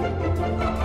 Música